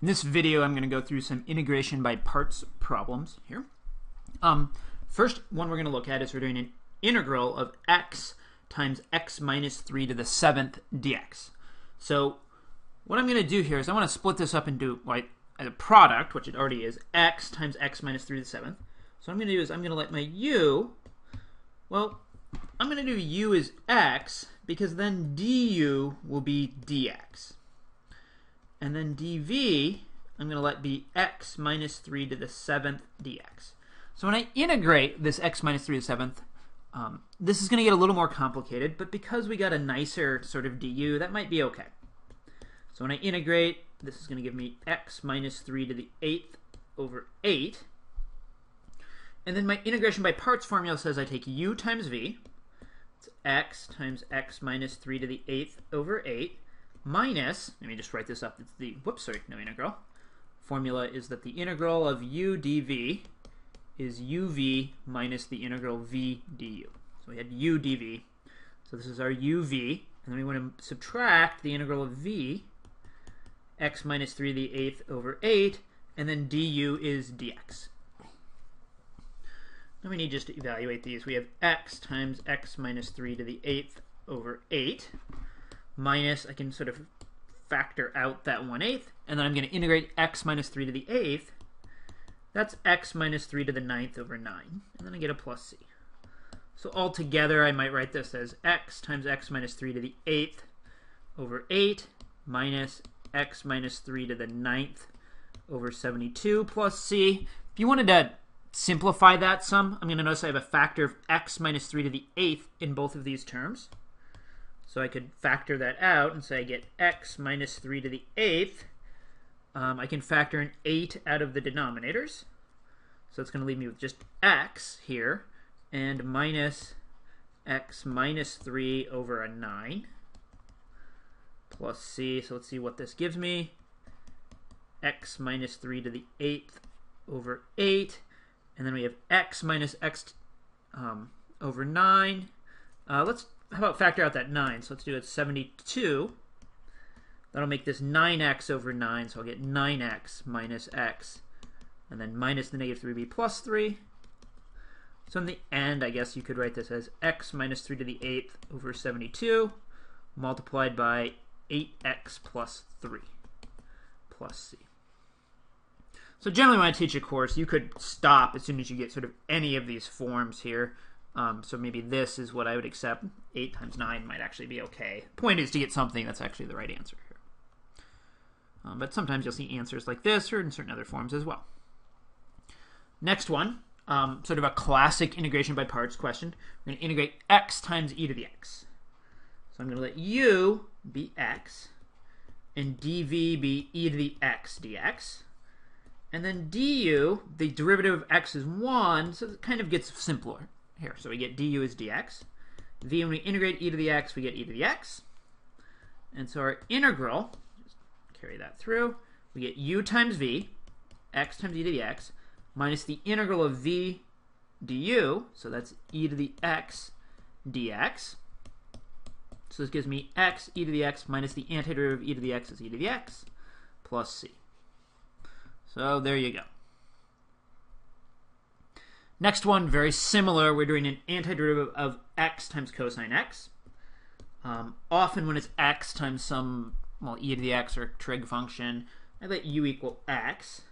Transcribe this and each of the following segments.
In this video, I'm going to go through some integration by parts problems here. Um, first one we're going to look at is we're doing an integral of x times x minus 3 to the 7th dx. So what I'm going to do here is I want to split this up into like a product, which it already is, x times x minus 3 to the 7th. So what I'm going to do is I'm going to let my u, well, I'm going to do u is x because then du will be dx. And then dv, I'm going to let be x minus 3 to the 7th dx. So when I integrate this x minus 3 to the 7th, um, this is going to get a little more complicated, but because we got a nicer sort of du, that might be okay. So when I integrate, this is going to give me x minus 3 to the 8th over 8. And then my integration by parts formula says I take u times v, it's x times x minus 3 to the 8th over 8, minus, let me just write this up, it's the, whoops, sorry, no integral. Formula is that the integral of u dv is uv minus the integral v du. So we had u dv. So this is our uv, and then we want to subtract the integral of v, x minus 3 to the 8th over 8, and then du is dx. Now we need just to evaluate these. We have x times x minus 3 to the 8th over 8 minus, I can sort of factor out that 1 8th, and then I'm going to integrate x minus 3 to the 8th. That's x minus 3 to the 9th over 9, and then I get a plus c. So altogether, I might write this as x times x minus 3 to the 8th over 8 minus x minus 3 to the 9th over 72 plus c. If you wanted to simplify that sum, I'm going to notice I have a factor of x minus 3 to the 8th in both of these terms. So I could factor that out and say I get x minus 3 to the 8th. Um, I can factor an 8 out of the denominators. So it's going to leave me with just x here and minus x minus 3 over a 9 plus c. So let's see what this gives me. x minus 3 to the 8th over 8. And then we have x minus x um, over 9. Uh, let's how about factor out that 9? So let's do it 72. That'll make this 9x over 9, so I'll get 9x minus x. And then minus the negative 3b plus 3. So in the end, I guess you could write this as x minus 3 to the 8th over 72 multiplied by 8x plus 3 plus c. So generally when I teach a course, you could stop as soon as you get sort of any of these forms here. Um, so maybe this is what I would accept. 8 times 9 might actually be okay. Point is to get something that's actually the right answer here. Um, but sometimes you'll see answers like this or in certain other forms as well. Next one, um, sort of a classic integration by parts question. We're going to integrate x times e to the x. So I'm going to let u be x and dv be e to the x dx. And then du, the derivative of x is 1, so it kind of gets simpler here. So we get du is dx. v, when we integrate e to the x, we get e to the x. And so our integral, just carry that through, we get u times v, x times e to the x, minus the integral of v du, so that's e to the x dx. So this gives me x e to the x minus the antiderivative of e to the x is e to the x plus c. So there you go. Next one, very similar. We're doing an antiderivative of x times cosine x. Um, often when it's x times some, well, e to the x or trig function, I let u equal x.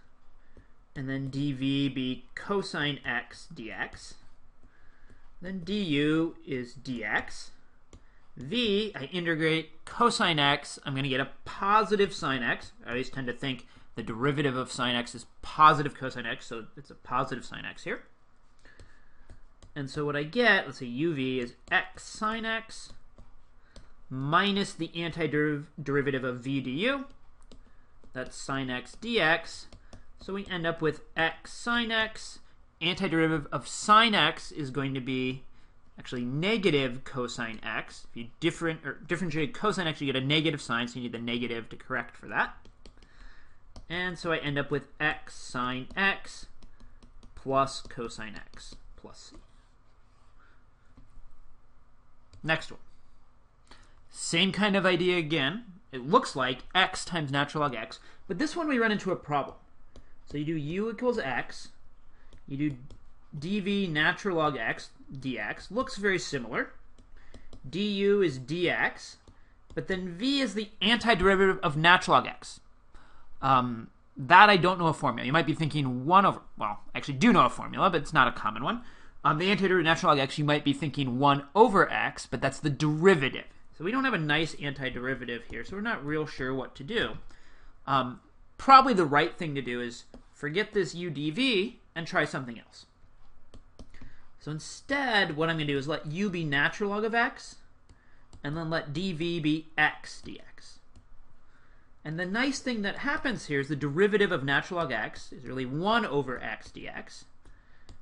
And then dv be cosine x dx. Then du is dx. v, I integrate cosine x. I'm going to get a positive sine x. I always tend to think the derivative of sine x is positive cosine x, so it's a positive sine x here. And so what I get, let's say uv is x sine x minus the antiderivative of v du. That's sine x dx. So we end up with x sine x. Antiderivative of sine x is going to be actually negative cosine x. If you different or differentiate cosine x, you get a negative sign, so you need the negative to correct for that. And so I end up with x sine x plus cosine x plus c. Next one. Same kind of idea again. it looks like x times natural log x. But this one we run into a problem. So you do u equals x, you do dv natural log x dx, looks very similar. du is dx, but then v is the antiderivative of natural log x. Um, that I don't know a formula. You might be thinking 1 over, well, actually do know a formula, but it's not a common one. Um, the antiderivative of natural log x, you might be thinking 1 over x, but that's the derivative. So we don't have a nice antiderivative here, so we're not real sure what to do. Um, probably the right thing to do is forget this u dv and try something else. So instead, what I'm going to do is let u be natural log of x, and then let dv be x dx. And the nice thing that happens here is the derivative of natural log x is really 1 over x dx.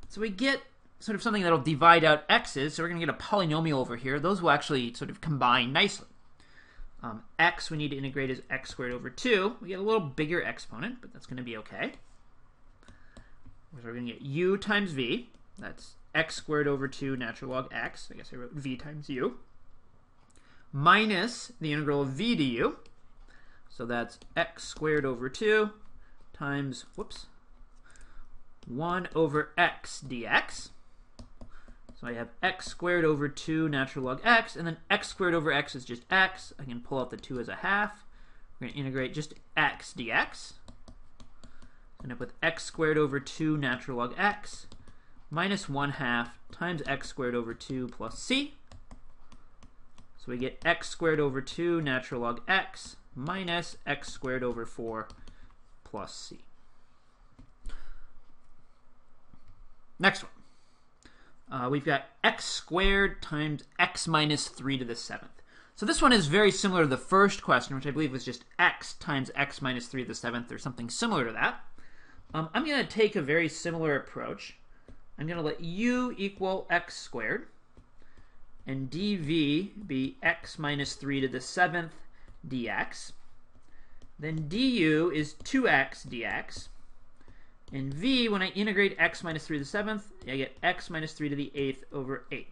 So we get sort of something that'll divide out x's, so we're going to get a polynomial over here. Those will actually sort of combine nicely. Um, x we need to integrate is x squared over 2. We get a little bigger exponent, but that's going to be okay. So we're going to get u times v. That's x squared over 2 natural log x. I guess I wrote v times u. Minus the integral of v du. So that's x squared over 2 times, whoops, 1 over x dx. So I have x squared over 2 natural log x, and then x squared over x is just x. I can pull out the 2 as a half. We're going to integrate just x dx. End up with x squared over 2 natural log x minus 1 half times x squared over 2 plus c. So we get x squared over 2 natural log x minus x squared over 4 plus c. Next one. Uh, we've got x squared times x minus 3 to the 7th. So this one is very similar to the first question, which I believe was just x times x minus 3 to the 7th, or something similar to that. Um, I'm going to take a very similar approach. I'm going to let u equal x squared, and dv be x minus 3 to the 7th dx. Then du is 2x dx. And v, when I integrate x minus 3 to the 7th, I get x minus 3 to the 8th over 8.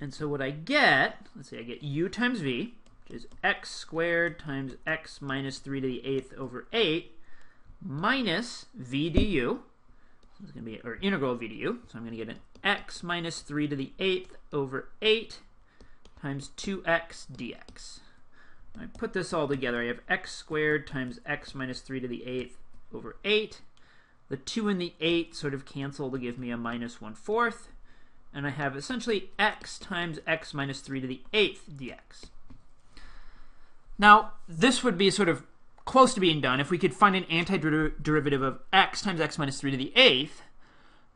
And so what I get, let's see, I get u times v, which is x squared times x minus 3 to the 8th over 8, minus v du. So it's going to be, or integral v du. So I'm going to get an x minus 3 to the 8th over 8 times 2x dx. I put this all together. I have x squared times x minus 3 to the 8th over 8. The 2 and the 8 sort of cancel to give me a minus 1 fourth. And I have essentially x times x minus 3 to the 8th dx. Now, this would be sort of close to being done if we could find an antiderivative of x times x minus 3 to the 8th.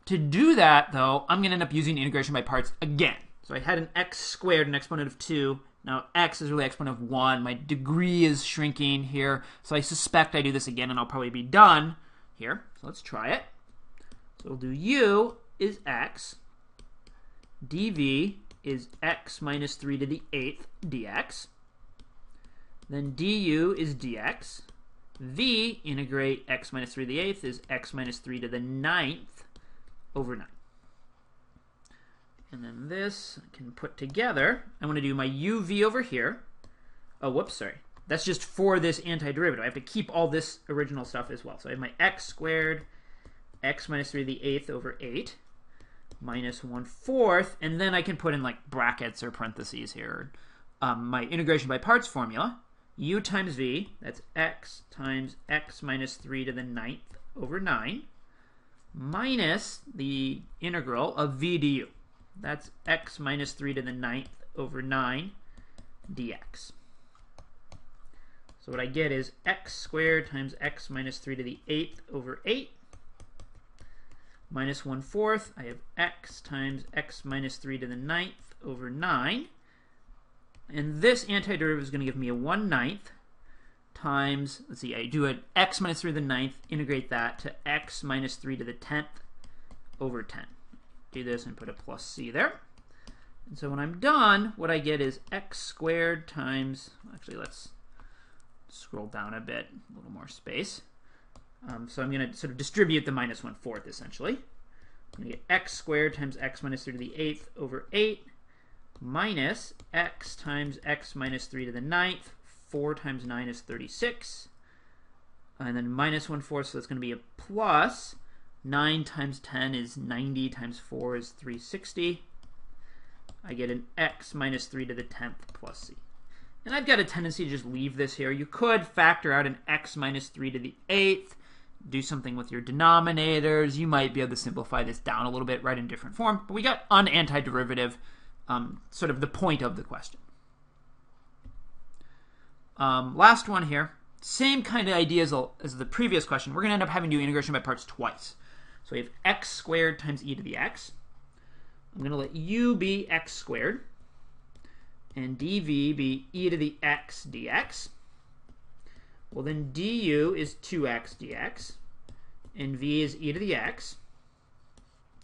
To do that, though, I'm going to end up using integration by parts again. So I had an x squared, an exponent of 2. Now, x is really exponent of 1. My degree is shrinking here, so I suspect I do this again, and I'll probably be done here. So let's try it. So we'll do u is x. dv is x minus 3 to the 8th dx. Then du is dx. v, integrate x minus 3 to the 8th, is x minus 3 to the 9th over 9. And then this I can put together. I want to do my uv over here. Oh, whoops, sorry. That's just for this antiderivative. I have to keep all this original stuff as well. So I have my x squared, x minus 3 to the 8th over 8, minus 1 fourth, and then I can put in like brackets or parentheses here. Um, my integration by parts formula, u times v, that's x times x minus 3 to the 9th over 9, minus the integral of v du. That's x minus 3 to the ninth over 9 dx. So what I get is x squared times x minus 3 to the 8th over 8 minus 1 fourth. I have x times x minus 3 to the 9th over 9. And this antiderivative is going to give me a 1 ninth times, let's see, I do an x minus 3 to the 9th, integrate that to x minus 3 to the 10th over 10 do this and put a plus c there. And so when I'm done, what I get is x squared times, actually let's scroll down a bit, a little more space. Um, so I'm going to sort of distribute the minus 1 fourth essentially. I'm going to get x squared times x minus 3 to the 8th over 8 minus x times x minus 3 to the ninth. 4 times 9 is 36. And then minus 1 fourth, so that's going to be a plus. 9 times 10 is 90 times 4 is 360. I get an x minus 3 to the 10th plus c. And I've got a tendency to just leave this here. You could factor out an x minus 3 to the 8th, do something with your denominators. You might be able to simplify this down a little bit, write in different form. But we got an antiderivative, um, sort of the point of the question. Um, last one here. Same kind of idea as, as the previous question. We're going to end up having to do integration by parts twice. So we have x squared times e to the x. I'm going to let u be x squared and dv be e to the x dx. Well, then du is 2x dx, and v is e to the x.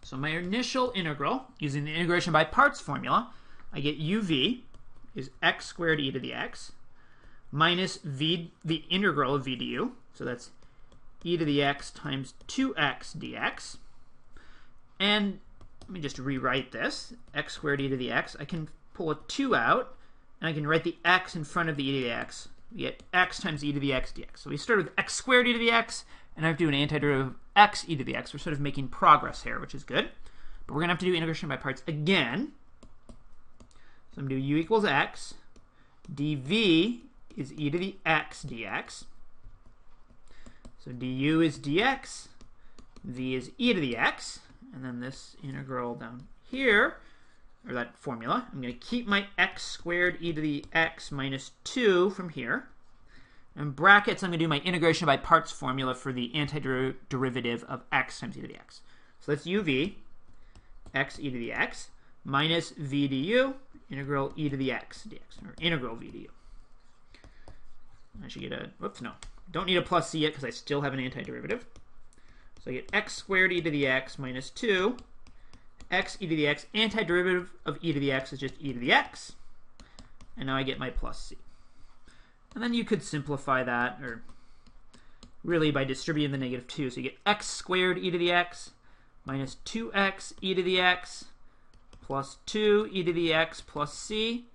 So my initial integral, using the integration by parts formula, I get uv is x squared e to the x minus v, the integral of v du. So that's e to the x times 2x dx. And let me just rewrite this. x squared e to the x. I can pull a 2 out, and I can write the x in front of the e to the x. We get x times e to the x dx. So we start with x squared e to the x, and I have to do an antiderivative of x e to the x. We're sort of making progress here, which is good. But we're going to have to do integration by parts again. So I'm going to do u equals x. dv is e to the x dx. So du is dx, v is e to the x, and then this integral down here, or that formula, I'm going to keep my x squared e to the x minus 2 from here. And brackets, I'm going to do my integration by parts formula for the antiderivative of x times e to the x. So that's uv, x e to the x, minus v du, integral e to the x dx, or integral v du. I should get a, whoops, no. Don't need a plus c yet because I still have an antiderivative. So I get x squared e to the x minus 2, x e to the x, antiderivative of e to the x is just e to the x. And now I get my plus c. And then you could simplify that, or really by distributing the negative 2. So you get x squared e to the x minus 2x e to the x plus 2 e to the x plus c.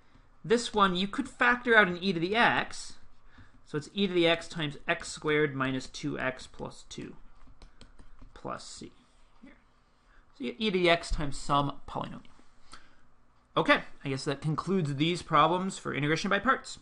This one, you could factor out an e to the x, so it's e to the x times x squared minus 2x plus 2 plus c. So you get e to the x times some polynomial. Okay, I guess that concludes these problems for integration by parts.